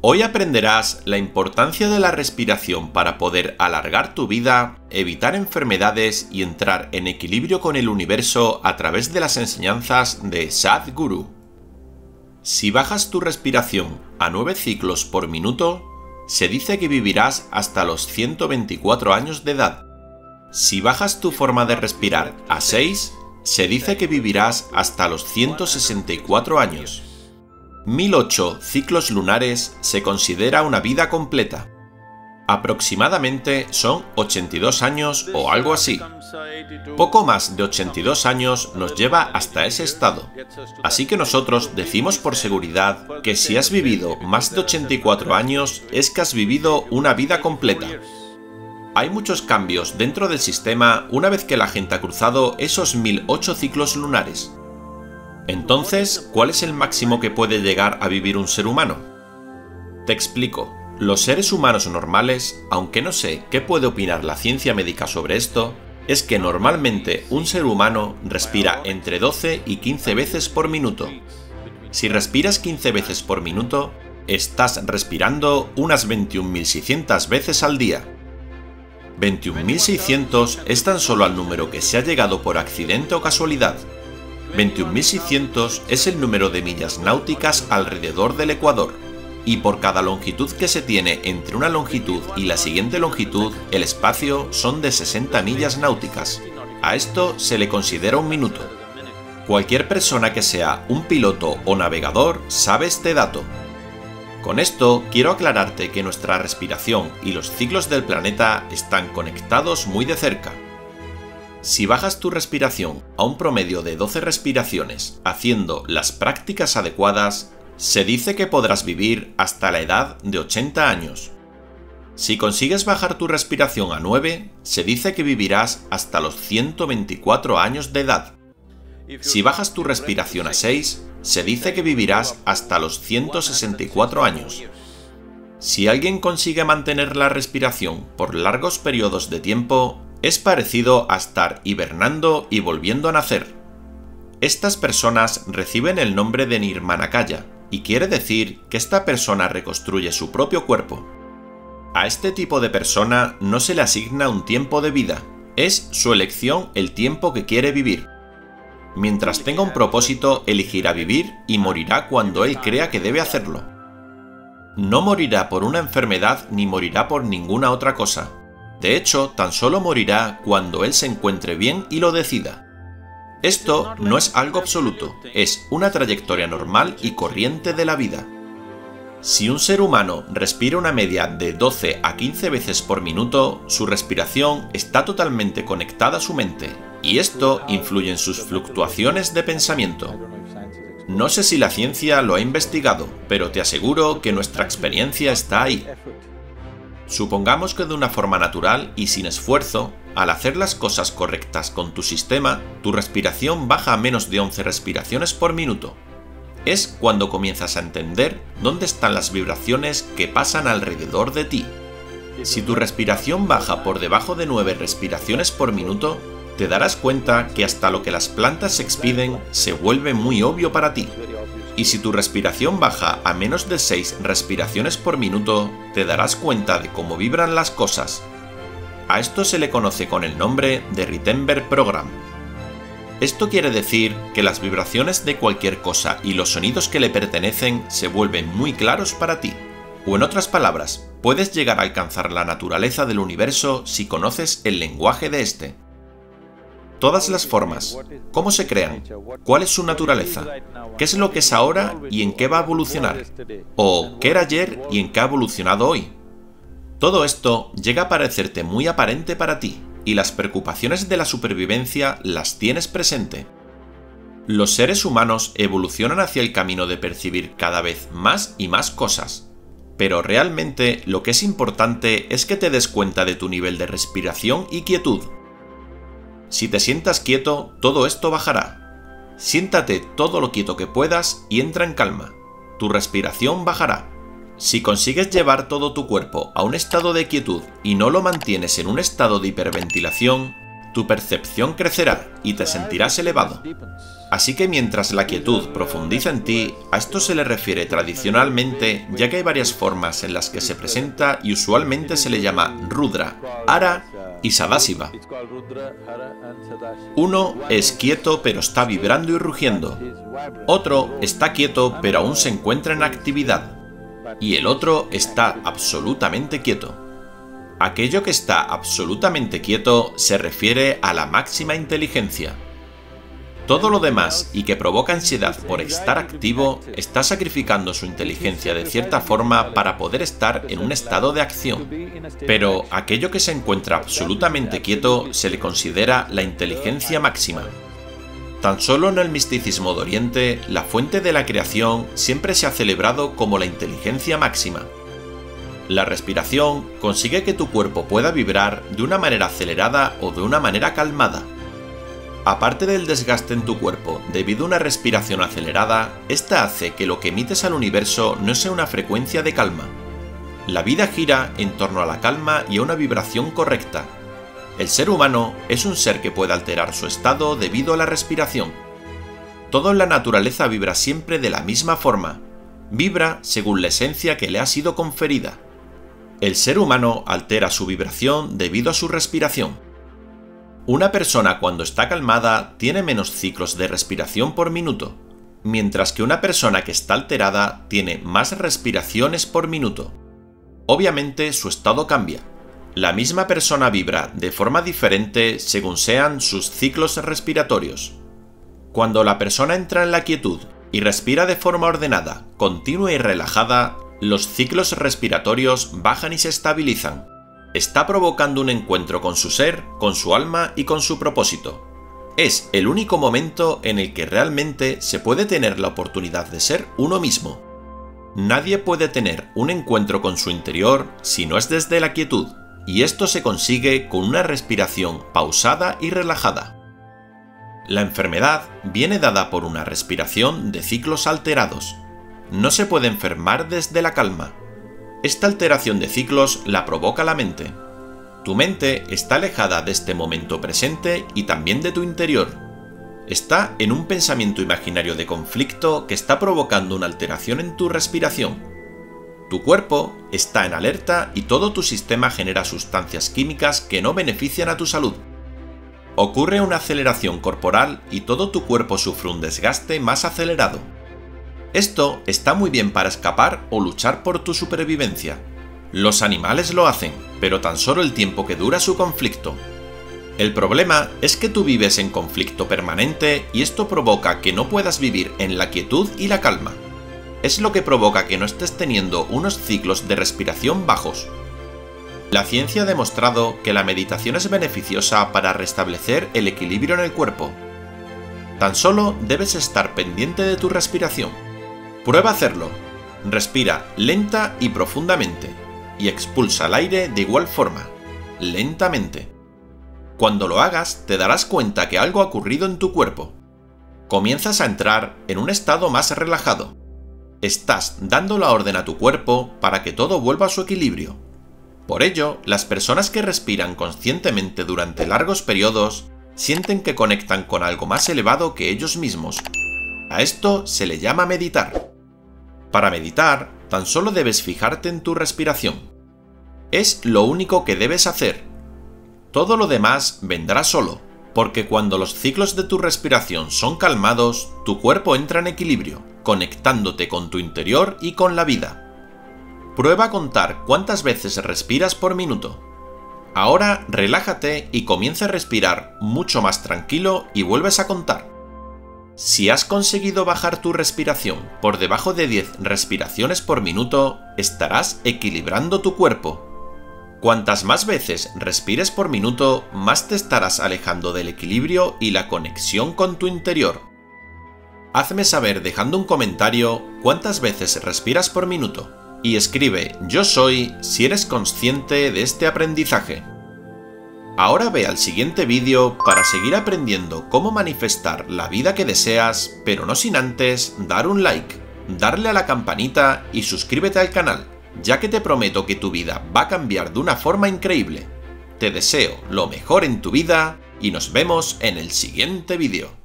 Hoy aprenderás la importancia de la respiración para poder alargar tu vida, evitar enfermedades y entrar en equilibrio con el universo a través de las enseñanzas de Sadhguru. Si bajas tu respiración a 9 ciclos por minuto, se dice que vivirás hasta los 124 años de edad. Si bajas tu forma de respirar a 6, se dice que vivirás hasta los 164 años. 1008 ciclos lunares se considera una vida completa. Aproximadamente son 82 años o algo así. Poco más de 82 años nos lleva hasta ese estado. Así que nosotros decimos por seguridad que si has vivido más de 84 años es que has vivido una vida completa. Hay muchos cambios dentro del sistema una vez que la gente ha cruzado esos 1008 ciclos lunares. Entonces, ¿cuál es el máximo que puede llegar a vivir un ser humano? Te explico. Los seres humanos normales, aunque no sé qué puede opinar la ciencia médica sobre esto, es que normalmente un ser humano respira entre 12 y 15 veces por minuto. Si respiras 15 veces por minuto, estás respirando unas 21.600 veces al día. 21.600 es tan solo al número que se ha llegado por accidente o casualidad. 21.600 es el número de millas náuticas alrededor del Ecuador, y por cada longitud que se tiene entre una longitud y la siguiente longitud, el espacio son de 60 millas náuticas. A esto se le considera un minuto. Cualquier persona que sea un piloto o navegador sabe este dato. Con esto quiero aclararte que nuestra respiración y los ciclos del planeta están conectados muy de cerca. Si bajas tu respiración a un promedio de 12 respiraciones haciendo las prácticas adecuadas, se dice que podrás vivir hasta la edad de 80 años. Si consigues bajar tu respiración a 9, se dice que vivirás hasta los 124 años de edad. Si bajas tu respiración a 6, se dice que vivirás hasta los 164 años. Si alguien consigue mantener la respiración por largos periodos de tiempo, es parecido a estar hibernando y volviendo a nacer. Estas personas reciben el nombre de Nirmanakaya, y quiere decir que esta persona reconstruye su propio cuerpo. A este tipo de persona no se le asigna un tiempo de vida, es su elección el tiempo que quiere vivir. Mientras tenga un propósito, elegirá vivir y morirá cuando él crea que debe hacerlo. No morirá por una enfermedad ni morirá por ninguna otra cosa. De hecho, tan solo morirá cuando él se encuentre bien y lo decida. Esto no es algo absoluto, es una trayectoria normal y corriente de la vida. Si un ser humano respira una media de 12 a 15 veces por minuto, su respiración está totalmente conectada a su mente, y esto influye en sus fluctuaciones de pensamiento. No sé si la ciencia lo ha investigado, pero te aseguro que nuestra experiencia está ahí. Supongamos que de una forma natural y sin esfuerzo, al hacer las cosas correctas con tu sistema, tu respiración baja a menos de 11 respiraciones por minuto. Es cuando comienzas a entender dónde están las vibraciones que pasan alrededor de ti. Si tu respiración baja por debajo de 9 respiraciones por minuto, te darás cuenta que hasta lo que las plantas expiden se vuelve muy obvio para ti. Y si tu respiración baja a menos de 6 respiraciones por minuto, te darás cuenta de cómo vibran las cosas. A esto se le conoce con el nombre de Rittenberg Program. Esto quiere decir que las vibraciones de cualquier cosa y los sonidos que le pertenecen se vuelven muy claros para ti. O en otras palabras, puedes llegar a alcanzar la naturaleza del universo si conoces el lenguaje de este. Todas las formas, cómo se crean, cuál es su naturaleza, qué es lo que es ahora y en qué va a evolucionar, o qué era ayer y en qué ha evolucionado hoy. Todo esto llega a parecerte muy aparente para ti y las preocupaciones de la supervivencia las tienes presente. Los seres humanos evolucionan hacia el camino de percibir cada vez más y más cosas, pero realmente lo que es importante es que te des cuenta de tu nivel de respiración y quietud si te sientas quieto, todo esto bajará. Siéntate todo lo quieto que puedas y entra en calma. Tu respiración bajará. Si consigues llevar todo tu cuerpo a un estado de quietud y no lo mantienes en un estado de hiperventilación, tu percepción crecerá y te sentirás elevado. Así que mientras la quietud profundiza en ti, a esto se le refiere tradicionalmente ya que hay varias formas en las que se presenta y usualmente se le llama Rudra, Ara y Sadasiva. Uno es quieto pero está vibrando y rugiendo. Otro está quieto pero aún se encuentra en actividad. Y el otro está absolutamente quieto. Aquello que está absolutamente quieto se refiere a la máxima inteligencia. Todo lo demás y que provoca ansiedad por estar activo está sacrificando su inteligencia de cierta forma para poder estar en un estado de acción. Pero aquello que se encuentra absolutamente quieto se le considera la inteligencia máxima. Tan solo en el misticismo de Oriente, la fuente de la creación siempre se ha celebrado como la inteligencia máxima. La respiración consigue que tu cuerpo pueda vibrar de una manera acelerada o de una manera calmada. Aparte del desgaste en tu cuerpo debido a una respiración acelerada, esta hace que lo que emites al universo no sea una frecuencia de calma. La vida gira en torno a la calma y a una vibración correcta. El ser humano es un ser que puede alterar su estado debido a la respiración. Todo en la naturaleza vibra siempre de la misma forma. Vibra según la esencia que le ha sido conferida. El ser humano altera su vibración debido a su respiración. Una persona cuando está calmada tiene menos ciclos de respiración por minuto, mientras que una persona que está alterada tiene más respiraciones por minuto. Obviamente su estado cambia. La misma persona vibra de forma diferente según sean sus ciclos respiratorios. Cuando la persona entra en la quietud y respira de forma ordenada, continua y relajada, los ciclos respiratorios bajan y se estabilizan, está provocando un encuentro con su ser, con su alma y con su propósito. Es el único momento en el que realmente se puede tener la oportunidad de ser uno mismo. Nadie puede tener un encuentro con su interior si no es desde la quietud, y esto se consigue con una respiración pausada y relajada. La enfermedad viene dada por una respiración de ciclos alterados. No se puede enfermar desde la calma, esta alteración de ciclos la provoca la mente. Tu mente está alejada de este momento presente y también de tu interior. Está en un pensamiento imaginario de conflicto que está provocando una alteración en tu respiración. Tu cuerpo está en alerta y todo tu sistema genera sustancias químicas que no benefician a tu salud. Ocurre una aceleración corporal y todo tu cuerpo sufre un desgaste más acelerado. Esto está muy bien para escapar o luchar por tu supervivencia. Los animales lo hacen, pero tan solo el tiempo que dura su conflicto. El problema es que tú vives en conflicto permanente y esto provoca que no puedas vivir en la quietud y la calma. Es lo que provoca que no estés teniendo unos ciclos de respiración bajos. La ciencia ha demostrado que la meditación es beneficiosa para restablecer el equilibrio en el cuerpo. Tan solo debes estar pendiente de tu respiración Prueba a hacerlo. Respira lenta y profundamente y expulsa el aire de igual forma, lentamente. Cuando lo hagas te darás cuenta que algo ha ocurrido en tu cuerpo. Comienzas a entrar en un estado más relajado. Estás dando la orden a tu cuerpo para que todo vuelva a su equilibrio. Por ello, las personas que respiran conscientemente durante largos periodos sienten que conectan con algo más elevado que ellos mismos. A esto se le llama meditar. Para meditar, tan solo debes fijarte en tu respiración. Es lo único que debes hacer. Todo lo demás vendrá solo, porque cuando los ciclos de tu respiración son calmados, tu cuerpo entra en equilibrio, conectándote con tu interior y con la vida. Prueba a contar cuántas veces respiras por minuto. Ahora relájate y comienza a respirar mucho más tranquilo y vuelves a contar. Si has conseguido bajar tu respiración por debajo de 10 respiraciones por minuto, estarás equilibrando tu cuerpo. Cuantas más veces respires por minuto, más te estarás alejando del equilibrio y la conexión con tu interior. Hazme saber dejando un comentario cuántas veces respiras por minuto y escribe yo soy si eres consciente de este aprendizaje. Ahora ve al siguiente vídeo para seguir aprendiendo cómo manifestar la vida que deseas, pero no sin antes dar un like, darle a la campanita y suscríbete al canal, ya que te prometo que tu vida va a cambiar de una forma increíble. Te deseo lo mejor en tu vida y nos vemos en el siguiente vídeo.